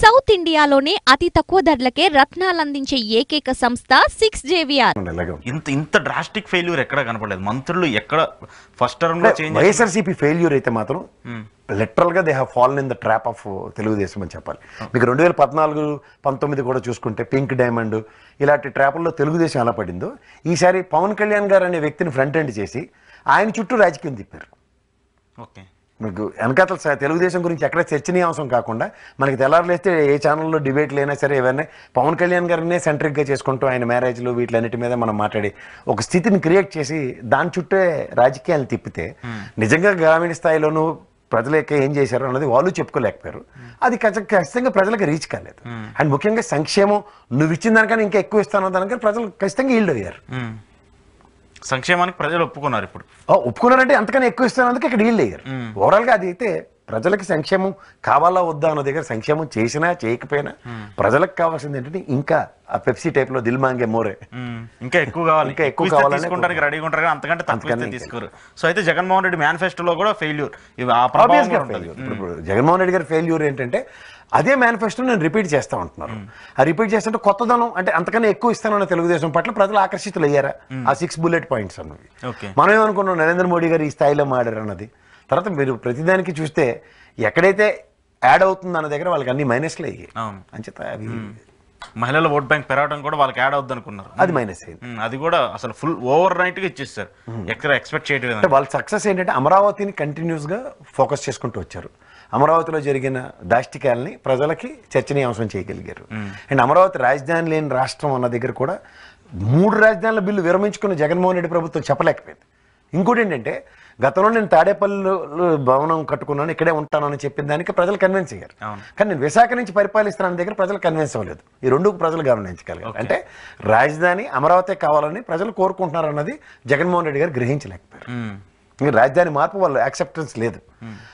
South ఇండియాలోనే అతి తక్కువ ధరలకే రత్నాలందించే ఏకైక సంస్థ సిక్స్ జేవిఆర్. ఇంత ఇంత డ్రాస్టిక్ ఫెయిల్యూర్ ఎక్కడ కనపడలేదు. మంత్రులు ఎక్కడ ఫస్ట్ టర్మ్లో చేంజ్ వైఎస్ఆర్సీపీ ఫెయిల్యూర్ అయితే మాత్రం లిటరల్గా they fallen in the trap of Telugu Desam అని చెప్పాలి. మీకు రెండు వేల పద్నాలుగు పంతొమ్మిది కూడా చూసుకుంటే పింక్ డైమండ్ ఇలాంటి ట్రాపుల్లో తెలుగుదేశం ఎలా పడిందో ఈసారి పవన్ కళ్యాణ్ గారు అనే వ్యక్తిని ఫ్రంట్ ఎండ్ చేసి ఆయన చుట్టూ రాజకీయం తిప్పారు. ఓకే మీకు వెనకాతల తెలుగుదేశం గురించి ఎక్కడ చర్చనీయాంశం కాకుండా మనకి తెల్లారులేస్తే ఏ ఛానల్లో డిబేట్లు అయినా సరే ఏవైనా పవన్ కళ్యాణ్ గారినే సెంట్రిక్గా చేసుకుంటూ ఆయన మ్యారేజ్లు వీటిలన్నిటి మీద మనం మాట్లాడి ఒక స్థితిని క్రియేట్ చేసి దాని చుట్టే రాజకీయాలు తిప్పితే నిజంగా గ్రామీణ స్థాయిలోనూ ప్రజలకి ఏం చేశారు అన్నది వాళ్ళు చెప్పుకోలేకపోయారు. అది ఖచ్చ- ఖచ్చితంగా ప్రజలకు రీచ్ కాలేదు. అండ్ ముఖ్యంగా సంక్షేమం నువ్వు ఇచ్చిన దానికన్నా ఇంకా ఎక్కువ ఇస్తాను దానికన్నా ప్రజలు ఖచ్చితంగా ఈల్డ్ అయ్యారు. సంక్షేమానికి ప్రజలు ఒప్పుకున్నారు ఇప్పుడు. ఆ, ఒప్పుకున్నారంటే అంతకన్నా ఎక్కువ ఇస్తున్నందుకు ఇక్కడ డీల్ అయ్యారు ఓవరాల్గా అది అయితే ప్రజలకి సంక్షేమం కావాలా వద్దా అన్న దగ్గర సంక్షేమం చేసినా చేయకపోయినా ప్రజలకు కావాల్సింది ఏంటంటే ఇంకా ఆ పెప్సీ టైప్లో దిల్ మాంగే మోరే. ఇంకా ఎక్కువ కావాలి. ఇంకా ఎక్కువ కావాలనే తీసుకోవడానికి రెడీగా ఉంటారు కానీ అంతకంటే తక్కువ తీసుకోరు. సో అయితే జగన్మోహన్ రెడ్డి మేనిఫెస్టోలో కూడా ఫెయిల్యూర్ జగన్మోహన్ రెడ్డి గారి ఫెయిల్యూర్ ఏంటంటే అదే మేనిఫెస్టో నేను రిపీట్ చేస్తా ఉంటున్నారు. ఆ రిపీట్ చేస్తుంటే కొత్తదనం అంటే అంతకన్నా ఎక్కువ ఇస్తానన్న తెలుగుదేశం పట్ల ప్రజలు ఆకర్షితులు అయ్యారా ఆ సిక్స్ బుల్లెట్ పాయింట్స్ అన్నవి. మనం ఏమనుకున్నాం నరేంద్ర మోడీ గారు ఈ స్థాయిలో మాడారు అన్నది తర్వాత మీరు ప్రతిదానికి చూస్తే ఎక్కడైతే యాడ్ అవుతుంది అన్న దగ్గర వాళ్ళకి అన్ని మైనస్లు అయ్యాయి. అంచేత అవి మహిళల ఓట్ బ్యాంక్ పెరగడం కూడా వాళ్ళకి యాడ్ అవుద్ది అనుకున్నారు అది మైనస్ అయింది. అది కూడా అసలు ఫుల్ ఓవర్ నైట్గా ఇచ్చేస్తారు ఎక్కడ ఎక్స్పెక్ట్ చేయట్లేదు అంటే వాళ్ళ సక్సెస్ ఏంటంటే అమరావతిని కంటిన్యూస్గా ఫోకస్ చేసుకుంటూ వచ్చారు. అమరావతిలో జరిగిన దాష్టికాలని ప్రజలకి చర్చనీయాంశం చేయగలిగారు. అండ్ అమరావతి రాజధాని లేని రాష్ట్రం అన్న దగ్గర కూడా మూడు రాజధానుల బిల్లు విరమించుకున్న జగన్మోహన్ రెడ్డి ప్రభుత్వం చెప్పలేకపోయింది. ఇంకోటి ఏంటంటే గతంలో నేను తాడేపల్లి భవనం కట్టుకున్నాను ఇక్కడే ఉంటానని చెప్పిన దానికి ప్రజలు కన్విన్స్ అయ్యారు. కానీ నేను విశాఖ నుంచి పరిపాలిస్తున్నాను దగ్గర ప్రజలు కన్విన్స్ అవ్వలేదు. ఈ రెండు ప్రజలు గమనించగలిగారు. అంటే రాజధాని అమరావతి కావాలని ప్రజలు కోరుకుంటున్నారు అన్నది జగన్మోహన్ రెడ్డి గారు గ్రహించలేకపోయారు. ఇంకా రాజధాని మార్పు వాళ్ళు యాక్సెప్టెన్స్ లేదు.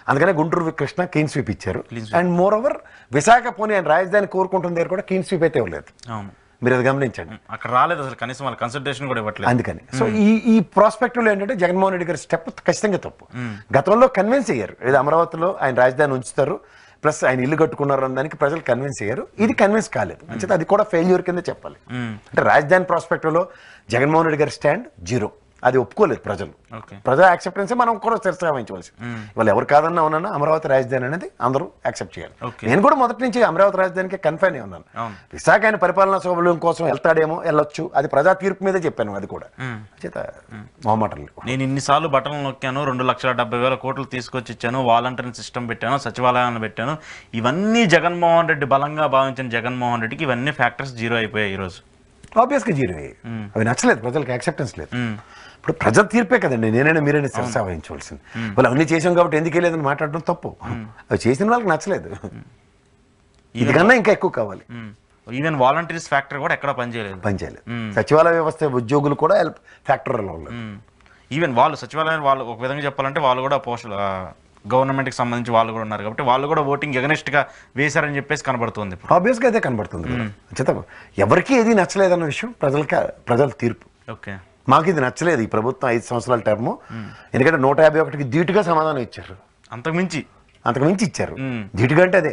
అందుకనే గుంటూరు కృష్ణ క్లీన్ స్వీప్ ఇచ్చారు. అండ్ మోర్ ఓవర్ విశాఖ పోనీ ఆయన రాజధాని కోరుకుంటున్న దగ్గర కూడా క్లీన్ స్వీప్ అయితే ఇవ్వలేదు. అవును. మీరు అది గమనించండి. అక్కడ రాలేదు అసలు కనీసం వాళ్ళ కన్సల్టేషన్ కూడా ఇవ్వట్లేదు. అందుకని. సో ఈ ఈ ప్రాస్పెక్టివ్లో ఏంటంటే జగన్మోహన్ రెడ్డి గారి స్టెప్ ఖచ్చితంగా తప్పు. గతంలో కన్విన్స్ అయ్యారు. ఏదో అమరావతిలో ఆయన రాజధాని ఉంచుతారు ప్లస్ ఆయన ఇల్లు కట్టుకున్నారు అన్న దానికి ప్రజలు కన్విన్స్ అయ్యారు. ఇది కన్విన్స్ కాలేదు. అంచేత అది కూడా ఫెయిల్యూర్ కింద చెప్పాలి. అంటే రాజధాని ప్రాస్పెక్టివ్లో జగన్మోహన్ రెడ్డి గారి స్టాండ్ జీరో అది ఒప్పుకోలేదు ప్రజలు. ప్రజా యాక్సెప్టెన్స్ మనం కూడా చర్చ వహించవలసి. వాళ్ళు ఎవరు కాదన్నా ఉన్నాను? అమరావతి రాజధాని అనేది అందరూ యాక్సెప్ట్ చేయాలి. నేను కూడా మొదటి నుంచి అమరావతి రాజధానికి కన్ఫైన్ అయి ఉన్నాను. విశాఖ ఆయన పరిపాలనా సౌలభ్యం కోసం వెళ్తాడేమో వెళ్ళొచ్చు. అది ప్రజా తీర్పు మీదే చెప్పాను అది కూడా. చేత మొహమాటం లేవు. నేను ఇన్నిసార్లు బటన్లు నొక్కాను రెండు లక్షల డెబ్బై వేల కోట్లు తీసుకొచ్చి ఇచ్చాను వాలంటీర్ సిస్టమ్ పెట్టాను సచివాలయాలను పెట్టాను. ఇవన్నీ జగన్మోహన్ రెడ్డి బలంగా భావించిన జగన్మోహన్ రెడ్డికి ఇవన్నీ ఫ్యాక్టర్స్ జీరో అయిపోయాయి ఈరోజు. ఆబ్వియస్గా జీరో. అవి నచ్చలేదు ప్రజలకు యాక్సెప్టెన్స్ లేదు. ఇప్పుడు ప్రజల తీర్పే కదండి నేనైనా మీరైనా చర్చ వహించవలసింది వాళ్ళు అన్ని చేసాం కాబట్టి ఎందుకు వెళ్ళేదని మాట్లాడడం తప్పు. అవి చేసిన వాళ్ళకి నచ్చలేదు. ఇదికన్నా ఇంకా ఎక్కువ కావాలి. ఈవెన్ వాలంటీర్స్ ఫ్యాక్టర్ కూడా ఎక్కడ పనిచేయలేదు. పనిచేయలేదు సచివాలయ వ్యవస్థ ఉద్యోగులు కూడా ఫ్యాక్టరీలో ఈవెన్ వాళ్ళు సచివాలయం వాళ్ళు ఒక విధంగా చెప్పాలంటే వాళ్ళు కూడా పోస్ట్ గవర్నమెంట్కి సంబంధించి వాళ్ళు కూడా ఉన్నారు కాబట్టి వాళ్ళు కూడా ఓటింగ్గా వేశారని చెప్పేసి కనబడుతుంది ఆబ్వియస్గా అదే కనబడుతుంది. చేత ఎవరికి ఏది నచ్చలేదన్న విషయం ప్రజలకి ప్రజల తీర్పు. ఓకే. మాకు ఇది నచ్చలేదు ఈ ప్రభుత్వం ఐదు సంవత్సరాల టర్ము. ఎందుకంటే నూట యాభై ఒకటికి ధీటుగా సమాధానం ఇచ్చారు. అంతకుమించి అంతకు మించి ఇచ్చారు. ధీటుగా అంటే అదే.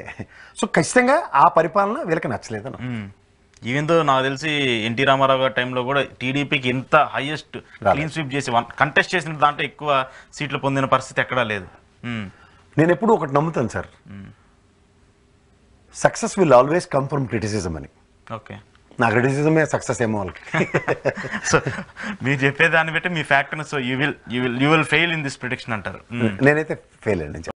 సో ఖచ్చితంగా ఆ పరిపాలన వీళ్ళకి నచ్చలేదన్న ఈవెన్ దో నాకు తెలిసి ఎన్టీ రామారావు గారి టైంలో కూడా టీడీపీకి ఎంత హైయెస్ట్ క్లీన్ స్వీప్ చేసి కంటెస్ట్ చేసిన దాంట్లో ఎక్కువ సీట్లు పొందిన పరిస్థితి ఎక్కడా లేదు. నేను ఎప్పుడు ఒకటి నమ్ముతాను sir. Success will always come from criticism అని. ఓకే నా క్రిటిసిజమే సక్సెస్ ఏమో వాళ్ళకి. సో మీరు చెప్పేదాన్ని బట్టి మీ factor so you will you will you will fail in this prediction అంటారు. మ్మ్. నేనైతే ఫెయిల్ అండి